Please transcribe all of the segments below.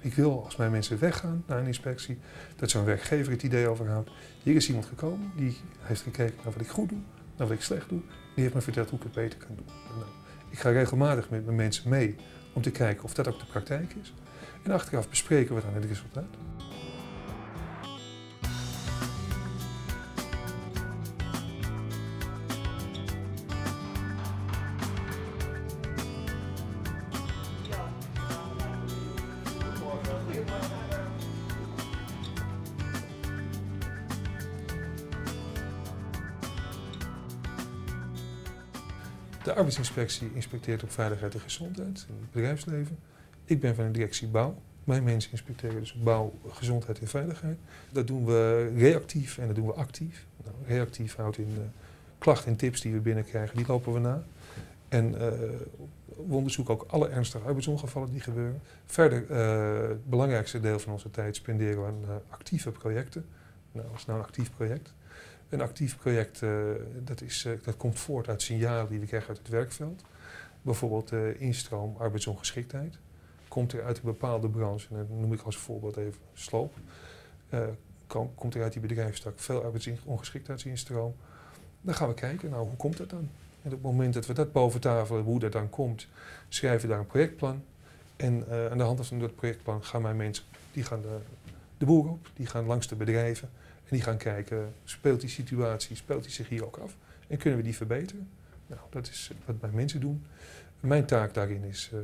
Ik wil als mijn mensen weggaan naar een inspectie, dat zo'n werkgever het idee overhoudt. Hier is iemand gekomen, die heeft gekeken naar wat ik goed doe, naar wat ik slecht doe. Die heeft me verteld hoe ik het beter kan doen. Nou, ik ga regelmatig met mijn mensen mee om te kijken of dat ook de praktijk is. En achteraf bespreken we dan het resultaat. De arbeidsinspectie inspecteert op veiligheid en gezondheid in het bedrijfsleven. Ik ben van de directie bouw. Mijn mensen inspecteren dus bouw, gezondheid en veiligheid. Dat doen we reactief en dat doen we actief. Nou, reactief houdt in uh, klachten en tips die we binnenkrijgen, die lopen we na. En uh, we onderzoeken ook alle ernstige arbeidsongevallen die gebeuren. Verder, uh, het belangrijkste deel van onze tijd spenderen we aan actieve projecten. Nou, wat is nou een actief project? Een actief project uh, dat, is, uh, dat komt voort uit signalen die we krijgen uit het werkveld. Bijvoorbeeld uh, instroom arbeidsongeschiktheid. Komt er uit een bepaalde branche, en noem ik als voorbeeld even sloop. Kom, komt er uit die bedrijfstak veel arbeidsongeschiktheidsinstroom. Dan gaan we kijken, nou hoe komt dat dan? En op het moment dat we dat boven tafel hebben, hoe dat dan komt, schrijven we daar een projectplan. En aan de hand van dat projectplan gaan mijn mensen, die gaan de, de boer op, die gaan langs de bedrijven. En die gaan kijken, speelt die situatie, speelt die zich hier ook af? En kunnen we die verbeteren? Nou, dat is wat mijn mensen doen. Mijn taak daarin is uh,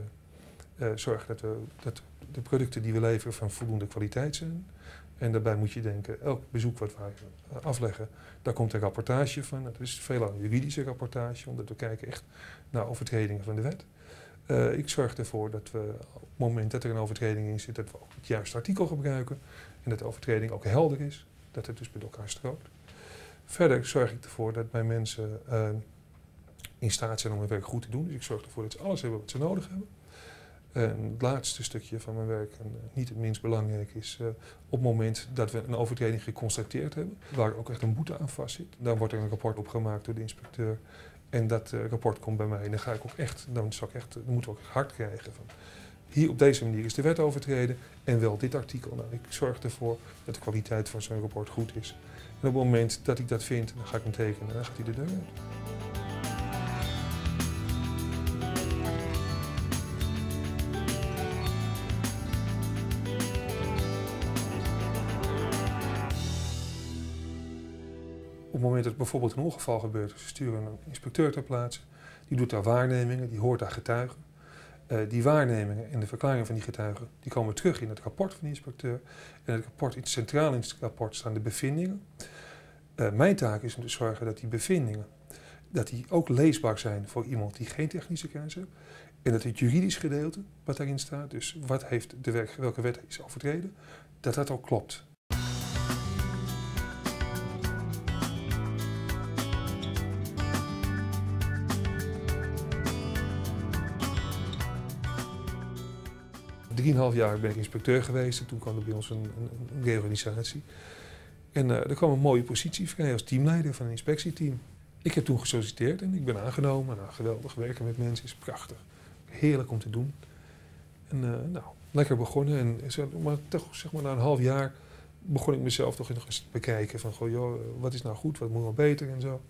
uh, zorgen dat, we, dat de producten die we leveren van voldoende kwaliteit zijn. En daarbij moet je denken, elk bezoek wat wij afleggen, daar komt een rapportage van. Dat is veelal een juridische rapportage, omdat we kijken echt naar overtredingen van de wet. Uh, ik zorg ervoor dat we op het moment dat er een overtreding in zit, dat we ook het juiste artikel gebruiken. En dat de overtreding ook helder is dat het dus met elkaar strookt. Verder zorg ik ervoor dat mijn mensen uh, in staat zijn om hun werk goed te doen. Dus ik zorg ervoor dat ze alles hebben wat ze nodig hebben. En het laatste stukje van mijn werk, en niet het minst belangrijk, is uh, op het moment dat we een overtreding geconstateerd hebben, waar ook echt een boete aan vastzit, dan wordt er een rapport opgemaakt door de inspecteur. En dat uh, rapport komt bij mij. En dan ga ik ook echt, dan, zal ik echt, dan moeten we ook hard krijgen van hier op deze manier is de wet overtreden en wel dit artikel. Nou, ik zorg ervoor dat de kwaliteit van zo'n rapport goed is. En op het moment dat ik dat vind, dan ga ik hem tekenen en dan gaat hij de deur uit. Het moment dat bijvoorbeeld een ongeval gebeurt, ze sturen een inspecteur ter plaatse, die doet daar waarnemingen, die hoort daar getuigen. Uh, die waarnemingen en de verklaringen van die getuigen, die komen terug in het rapport van de inspecteur. En het rapport, in centraal in het rapport staan de bevindingen. Uh, mijn taak is om te zorgen dat die bevindingen, dat die ook leesbaar zijn voor iemand die geen technische kennis heeft. En dat het juridisch gedeelte wat daarin staat, dus wat heeft de werk, welke wet is overtreden, dat dat ook klopt. Drieënhalf jaar ben ik inspecteur geweest en toen kwam er bij ons een, een, reorganisatie. En uh, er kwam een mooie positie vrij als teamleider van een inspectieteam. Ik heb toen gesolliciteerd en ik ben aangenomen. Nou, geweldig, werken met mensen is prachtig. Heerlijk om te doen. En uh, nou, lekker begonnen. En, maar toch, zeg maar, na een half jaar begon ik mezelf toch nog eens te bekijken. Van, goh, joh, wat is nou goed, wat moet nog beter en zo.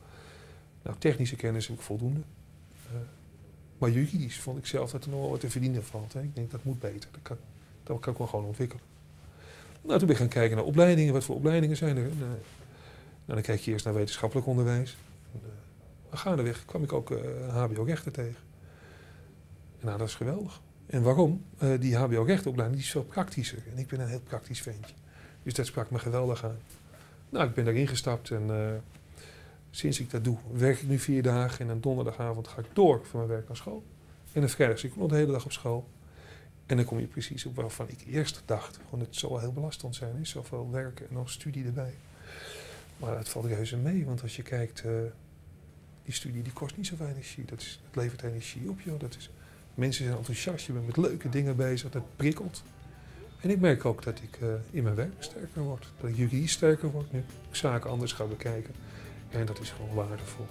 Nou, technische kennis heb ik voldoende. Uh, maar juridisch vond ik zelf dat er nog wel wat te verdienen valt. Hè. Ik denk dat moet beter. Dat kan, dat kan ik wel gewoon ontwikkelen. Nou, toen ben ik gaan kijken naar opleidingen. Wat voor opleidingen zijn er? En, uh, nou, dan kijk je eerst naar wetenschappelijk onderwijs. En, uh, gaandeweg kwam ik ook uh, HBO-rechten tegen. En nou, dat is geweldig. En waarom? Die HBO-rechtenopleiding is veel praktischer. En ik ben een heel praktisch ventje. Dus dat sprak me geweldig aan. Nou, ik ben daarin gestapt en sinds ik dat doe, werk ik nu vier dagen. En dan donderdagavond ga ik door van mijn werk naar school. En dan vrijdag zit ik nog de hele dag op school. En dan kom je precies op waarvan ik eerst dacht, gewoon het zal wel heel belastend zijn, is zoveel werken en nog studie erbij. Maar het valt reuze mee, want als je kijkt, uh, die studie die kost niet zoveel energie. Dat is, levert energie op, joh. Dat is, mensen zijn enthousiast, je bent met leuke dingen bezig, dat prikkelt. En ik merk ook dat ik uh, in mijn werk sterker word. Dat ik juridisch sterker word nu. Ik zaken anders ga bekijken. En dat is gewoon waardevol.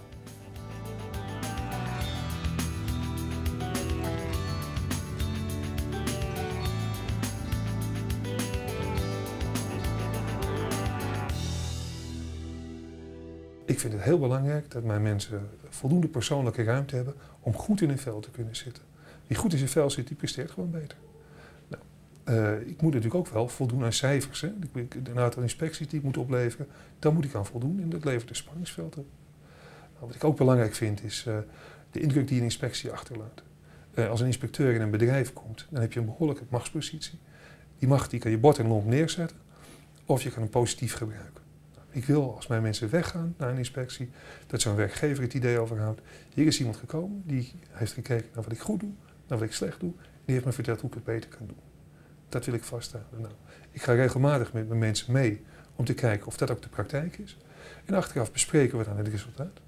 Ik vind het heel belangrijk dat mijn mensen voldoende persoonlijke ruimte hebben om goed in hun vel te kunnen zitten. Wie goed in zijn vel zit, die presteert gewoon beter. Nou, uh, ik moet natuurlijk ook wel voldoen aan cijfers. Hè. Een aantal inspecties die ik moet opleveren, daar moet ik aan voldoen en dat levert een spanningsveld op. Nou, wat ik ook belangrijk vind is uh, de indruk die een inspectie achterlaat. Uh, als een inspecteur in een bedrijf komt, dan heb je een behoorlijke machtspositie. Die macht die kan je bord en lomp neerzetten of je kan hem positief gebruiken. Ik wil als mijn mensen weggaan naar een inspectie, dat zo'n werkgever het idee overhoudt. Hier is iemand gekomen, die heeft gekeken naar wat ik goed doe, naar wat ik slecht doe. En die heeft me verteld hoe ik het beter kan doen. Dat wil ik vasthouden. Nou, ik ga regelmatig met mijn mensen mee om te kijken of dat ook de praktijk is. En achteraf bespreken we dan het resultaat.